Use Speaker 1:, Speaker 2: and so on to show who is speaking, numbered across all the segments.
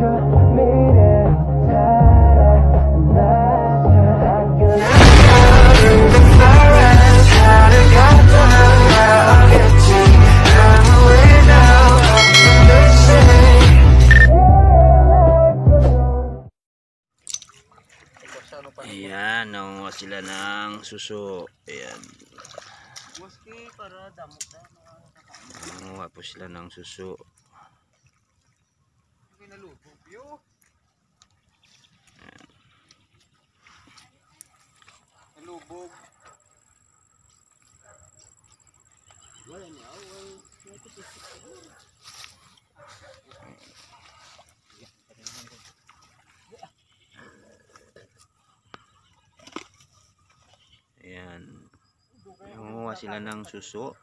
Speaker 1: Ayan, nangunguha sila ng suso. Ayan.
Speaker 2: Muski para damok na.
Speaker 1: Nangunguha po sila ng suso.
Speaker 2: Kinalubog yun. Nalubog. Wala niya. Wala.
Speaker 1: Ayan. Nangunguha sila ng suso.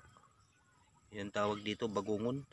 Speaker 1: Yan tawag dito, bagungon.